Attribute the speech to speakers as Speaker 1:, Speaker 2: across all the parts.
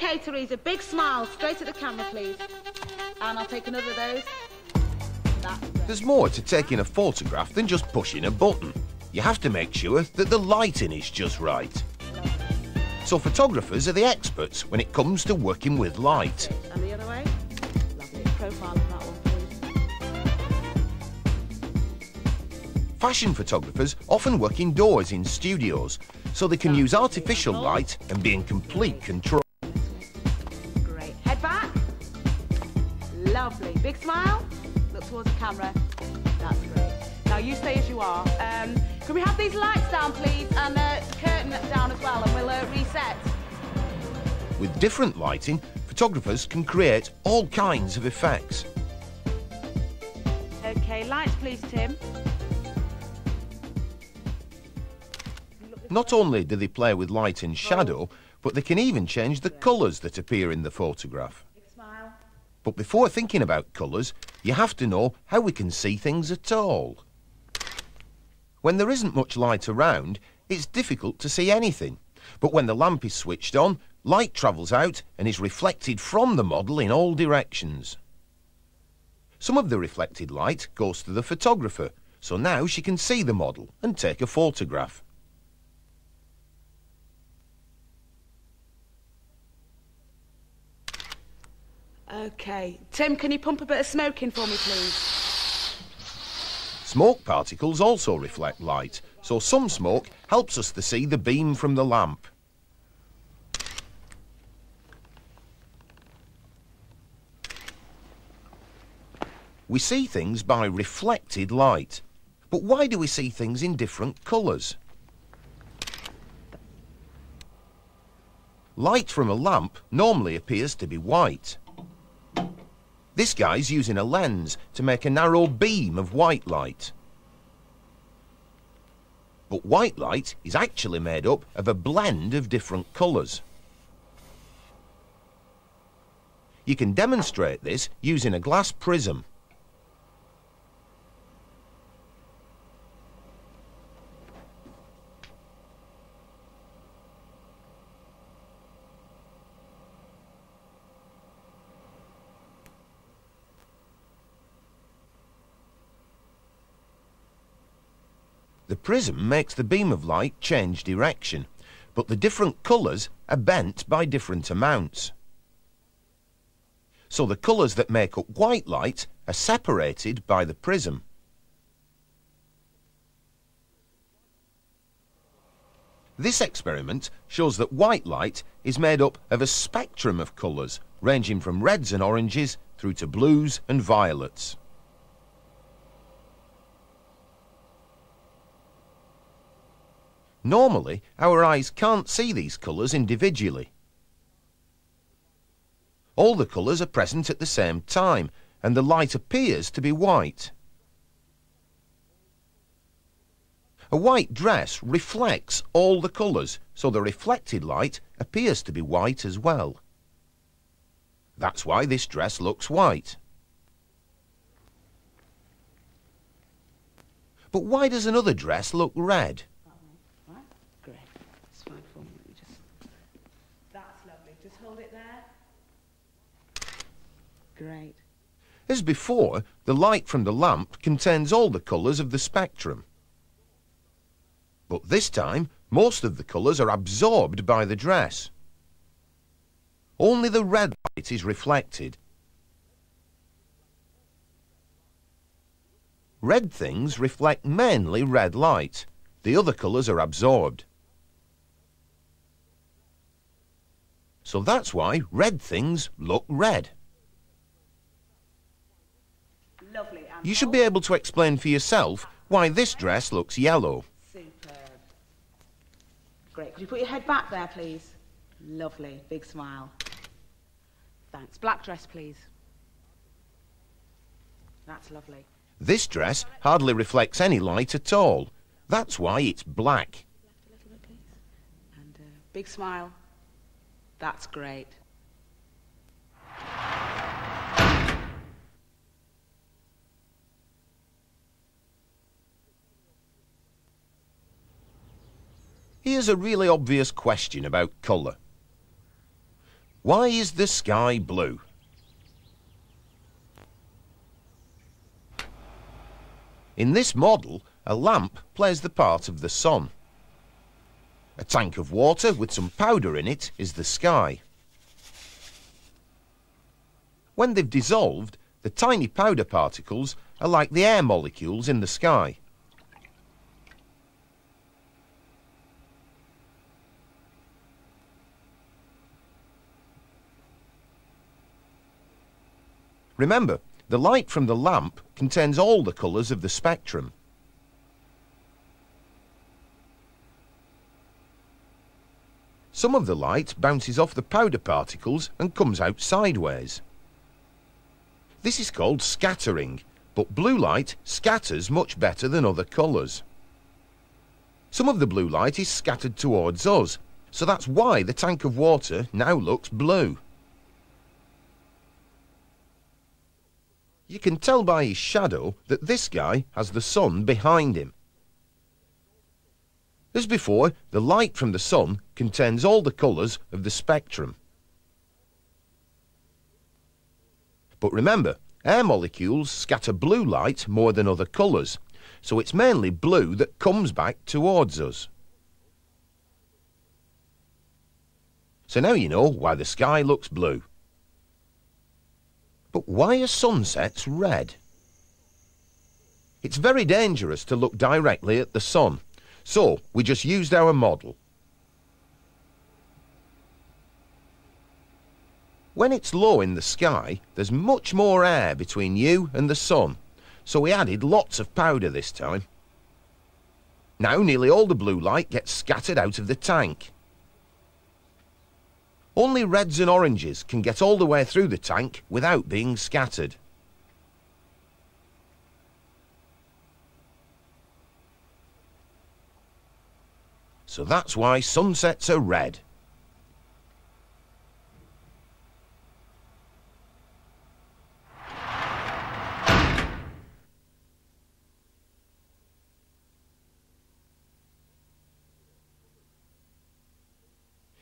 Speaker 1: Okay, Teresa, big smile. Straight at the camera, please. And I'll take another of those.
Speaker 2: There's more to taking a photograph than just pushing a button. You have to make sure that the lighting is just right. So photographers are the experts when it comes to working with light.
Speaker 1: And the other way. Lovely. Profile of that one, please.
Speaker 2: Fashion photographers often work indoors in studios, so they can use artificial light and be in complete control.
Speaker 1: Towards the camera. That's great. Now you stay as you are. Um, can we have these lights down, please, and uh, curtain down as well, and we'll uh, reset.
Speaker 2: With different lighting, photographers can create all kinds of effects.
Speaker 1: Okay, lights, please, Tim.
Speaker 2: Not only do they play with light and shadow, but they can even change the colours that appear in the photograph. But before thinking about colours, you have to know how we can see things at all. When there isn't much light around, it's difficult to see anything. But when the lamp is switched on, light travels out and is reflected from the model in all directions. Some of the reflected light goes to the photographer, so now she can see the model and take a photograph.
Speaker 1: Okay. Tim, can you pump a bit of smoke in for me, please?
Speaker 2: Smoke particles also reflect light, so some smoke helps us to see the beam from the lamp. We see things by reflected light. But why do we see things in different colours? Light from a lamp normally appears to be white. This guy's using a lens to make a narrow beam of white light. But white light is actually made up of a blend of different colours. You can demonstrate this using a glass prism. Prism makes the beam of light change direction, but the different colours are bent by different amounts. So the colours that make up white light are separated by the prism. This experiment shows that white light is made up of a spectrum of colours, ranging from reds and oranges through to blues and violets. Normally, our eyes can't see these colours individually. All the colours are present at the same time, and the light appears to be white. A white dress reflects all the colours, so the reflected light appears to be white as well. That's why this dress looks white. But why does another dress look red?
Speaker 1: Right? Great. It's fine for me. Let me just... That's lovely. Just hold it there. Great.
Speaker 2: As before, the light from the lamp contains all the colours of the spectrum. But this time, most of the colours are absorbed by the dress. Only the red light is reflected. Red things reflect mainly red light. The other colours are absorbed. So that's why red things look red.
Speaker 1: Lovely. And
Speaker 2: You should be able to explain for yourself why this dress looks yellow.
Speaker 1: Superb. Great. Could you put your head back there, please? Lovely. Big smile. Thanks. Black dress, please. That's lovely.
Speaker 2: This dress hardly reflects any light at all. That's why it's black.
Speaker 1: Left a little bit, please. And uh, big smile. That's great.
Speaker 2: Here's a really obvious question about colour. Why is the sky blue? In this model, a lamp plays the part of the sun. A tank of water with some powder in it is the sky. When they've dissolved, the tiny powder particles are like the air molecules in the sky. Remember, the light from the lamp contains all the colours of the spectrum. Some of the light bounces off the powder particles and comes out sideways. This is called scattering, but blue light scatters much better than other colours. Some of the blue light is scattered towards us, so that's why the tank of water now looks blue. You can tell by his shadow that this guy has the sun behind him. As before, the light from the sun contains all the colours of the spectrum. But remember, air molecules scatter blue light more than other colours, so it's mainly blue that comes back towards us. So now you know why the sky looks blue. But why are sunsets red? It's very dangerous to look directly at the sun, so we just used our model. When it's low in the sky, there's much more air between you and the sun, so we added lots of powder this time. Now nearly all the blue light gets scattered out of the tank. Only reds and oranges can get all the way through the tank without being scattered. So that's why sunsets are red.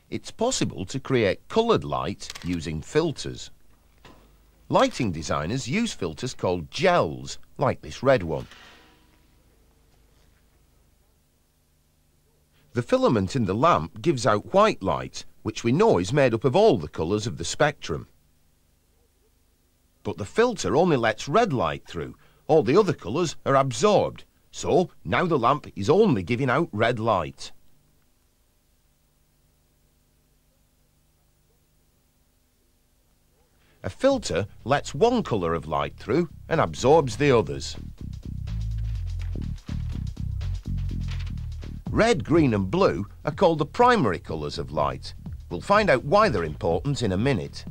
Speaker 2: It's possible to create coloured light using filters. Lighting designers use filters called gels, like this red one. The filament in the lamp gives out white light, which we know is made up of all the colours of the spectrum. But the filter only lets red light through. All the other colours are absorbed. So now the lamp is only giving out red light. A filter lets one colour of light through and absorbs the others. Red, green and blue are called the primary colours of light. We'll find out why they're important in a minute.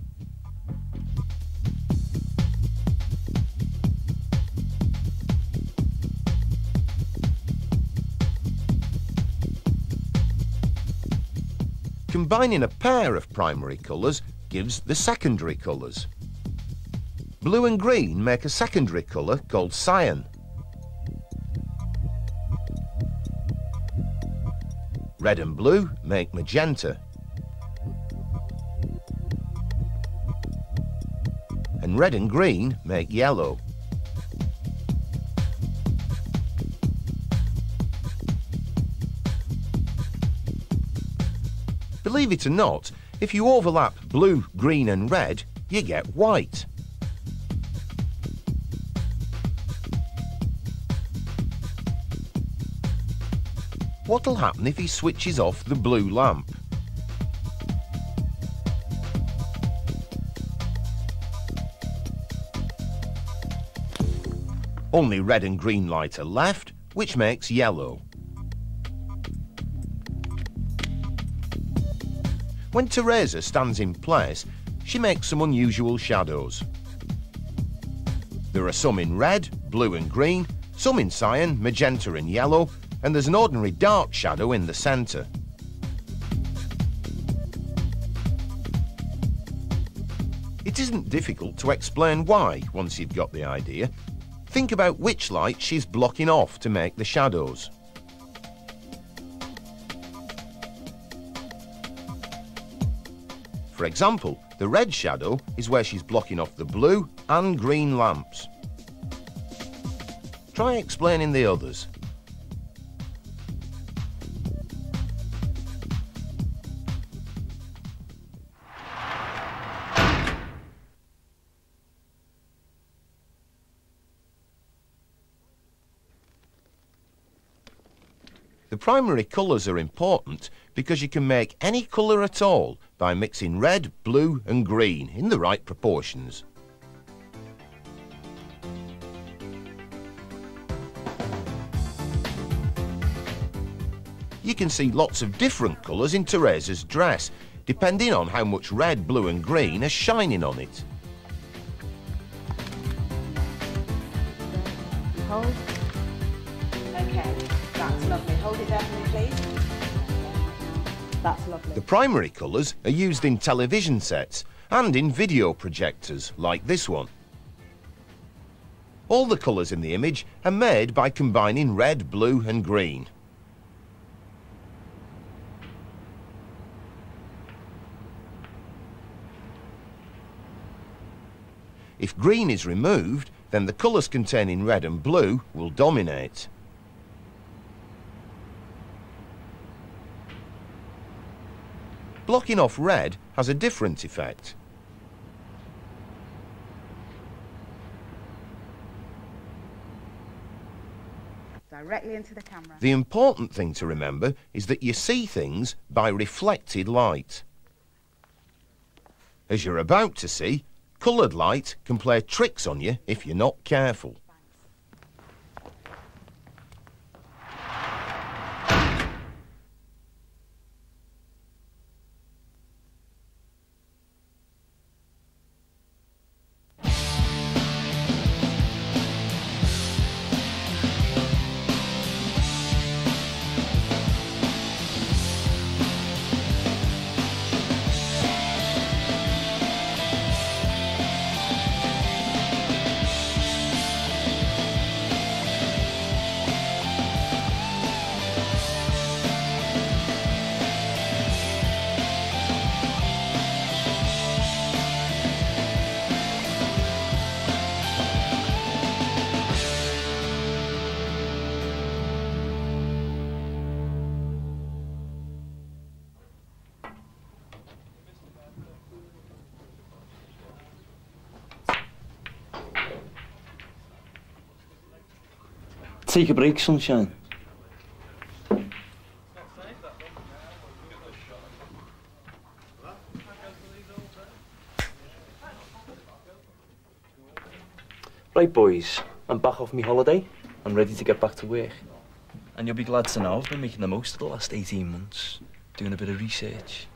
Speaker 2: Combining a pair of primary colours gives the secondary colours. Blue and green make a secondary colour called cyan. Red and blue make magenta. And red and green make yellow. Believe it or not, if you overlap blue, green and red, you get white. What'll happen if he switches off the blue lamp? Only red and green light are left, which makes yellow. When Teresa stands in place, she makes some unusual shadows. There are some in red, blue and green, some in cyan, magenta and yellow, and there's an ordinary dark shadow in the centre. It isn't difficult to explain why once you've got the idea. Think about which light she's blocking off to make the shadows. For example, the red shadow is where she's blocking off the blue and green lamps. Try explaining the others. The primary colours are important because you can make any colour at all by mixing red, blue and green in the right proportions. You can see lots of different colours in Teresa's dress, depending on how much red, blue and green are shining on it.
Speaker 1: Hold. Okay, that's lovely. Hold it there for me, please. That's lovely.
Speaker 2: The primary colours are used in television sets and in video projectors like this one. All the colours in the image are made by combining red, blue and green. If green is removed, then the colours containing red and blue will dominate. Blocking off red has a different effect.
Speaker 1: Directly into the camera.
Speaker 2: The important thing to remember is that you see things by reflected light. As you're about to see, coloured light can play tricks on you if you're not careful.
Speaker 3: Take a break, sunshine. Right, boys, I'm back off my holiday. I'm ready to get back to work. And you'll be glad to know I've been making the most of the last 18 months, doing a bit of research.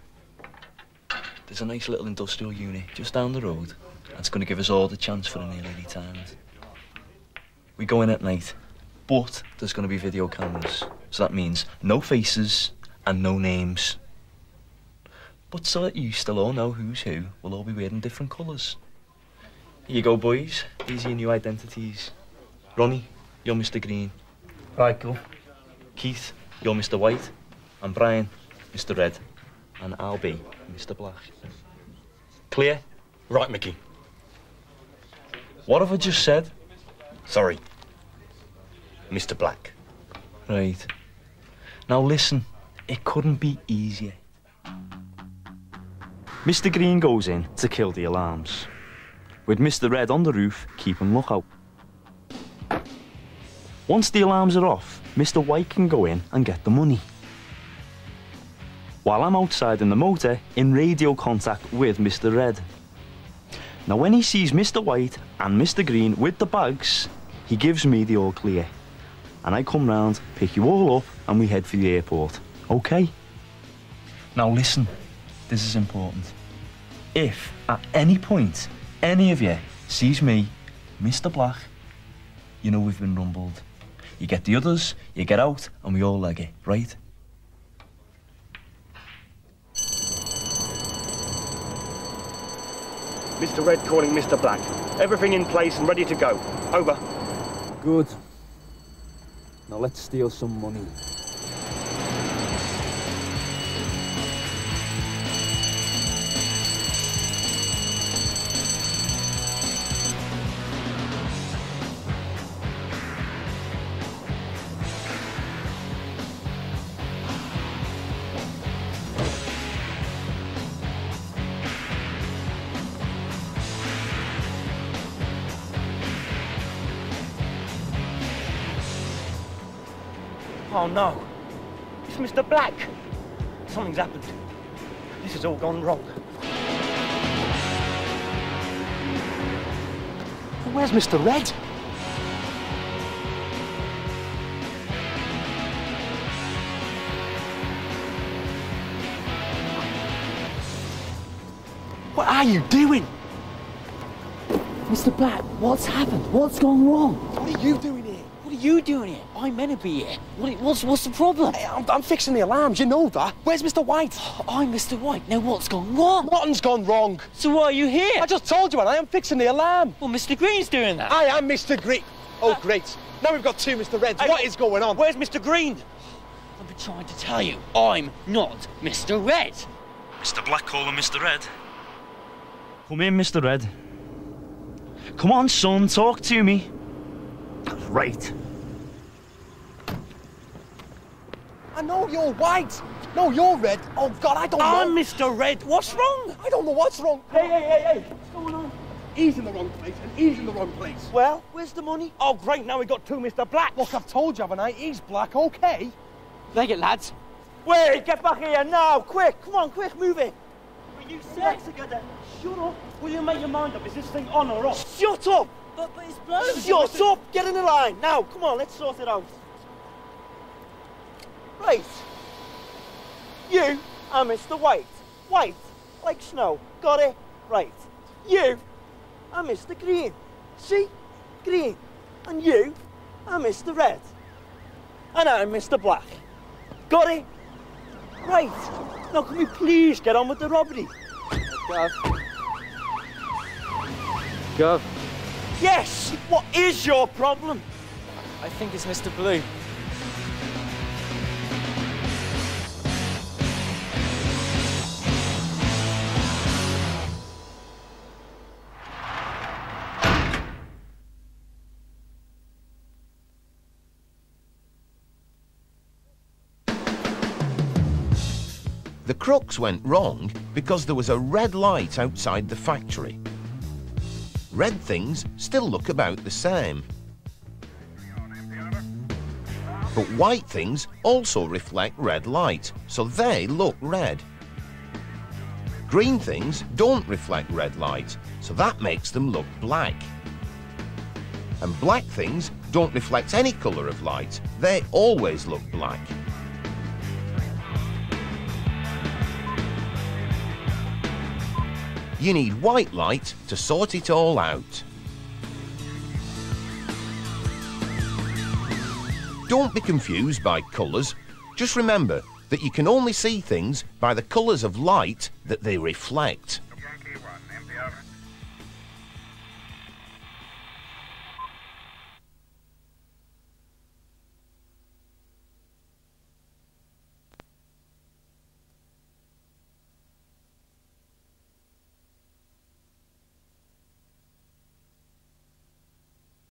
Speaker 3: There's a nice little industrial unit just down the road that's going to give us all the chance for an early retirement. We go in at night, but there's going to be video cameras. So that means no faces and no names. But so that you still all know who's who, we'll all be wearing different colours. Here you go, boys. These are your new identities. Ronnie, you're Mr. Green.
Speaker 4: Right, cool.
Speaker 3: Keith, you're Mr. White. And Brian, Mr. Red. And I'll be Mr. Black. Clear?
Speaker 4: Right, Mickey.
Speaker 3: What have I just said?
Speaker 4: Sorry. Mr. Black.
Speaker 3: Right. Now listen, it couldn't be easier. Mr. Green goes in to kill the alarms. With Mr. Red on the roof, keeping lookout. Once the alarms are off, Mr. White can go in and get the money. While I'm outside in the motor, in radio contact with Mr. Red. Now when he sees Mr. White and Mr. Green with the bags, he gives me the all clear and I come round, pick you all up, and we head for the airport. Okay? Now listen, this is important. If at any point any of you sees me, Mr. Black, you know we've been rumbled. You get the others, you get out, and we all leg it, right?
Speaker 5: Mr. Red calling Mr. Black. Everything in place and ready to go. Over.
Speaker 4: Good. Now let's steal some money.
Speaker 5: Oh no. It's Mr. Black. Something's happened. This has all gone wrong. Where's Mr. Red? What are you doing?
Speaker 6: Mr. Black, what's happened? What's gone wrong?
Speaker 5: What are you doing here?
Speaker 6: What are you doing here? I'm meant to be here. What, what's, what's the problem?
Speaker 5: Hey, I'm, I'm fixing the alarms, you know that. Where's Mr. White?
Speaker 6: I'm Mr. White. Now, what's gone wrong?
Speaker 5: Nothing's gone wrong.
Speaker 6: So why are you here?
Speaker 5: I just told you, and I am fixing the alarm.
Speaker 6: Well, Mr. Green's doing that.
Speaker 5: I am Mr. Green. Oh, great. Now we've got two Mr. Reds. what is going on? Where's Mr. Green?
Speaker 6: I've been trying to tell you, I'm not Mr. Red.
Speaker 3: Mr. Black calling Mr. Red. Come in, Mr. Red. Come on, son, talk to me.
Speaker 5: Right. I know you're white. No, you're red. Oh, God, I don't ah, know.
Speaker 6: I'm
Speaker 5: know.
Speaker 6: Mr. Red. What's wrong?
Speaker 5: I don't know what's wrong. Hey, hey, hey, hey. What's going on? He's in the wrong place, and he's in the wrong place.
Speaker 6: Well, where's the money?
Speaker 5: Oh, great. Now we got two Mr. Black. Look, I've told you, haven't I? He's black, okay?
Speaker 6: Leg it, lads.
Speaker 5: Wait, get back here now, quick. Come on, quick, move it.
Speaker 6: Will you
Speaker 5: Sex together. Shut up. Will you make your mind up? Is this thing on or off?
Speaker 6: Shut up! But, but it's blown.
Speaker 5: Shut up! Get in the line. Now, come on, let's sort it out. Right. You are Mr. White. White, like snow. Got it? Right. You are Mr. Green. See? Green. And you are Mr. Red. And I'm Mr. Black. Got it? Right. Now, can we please get on with the robbery?
Speaker 4: Gav. Gav,
Speaker 5: Yes! What is your problem?
Speaker 4: I think it's Mr. Blue.
Speaker 2: The crooks went wrong because there was a red light outside the factory. Red things still look about the same. But white things also reflect red light, so they look red. Green things don't reflect red light, so that makes them look black. And black things don't reflect any colour of light, they always look black. You need white light to sort it all out. Don't be confused by colours. Just remember that you can only see things by the colours of light that they reflect.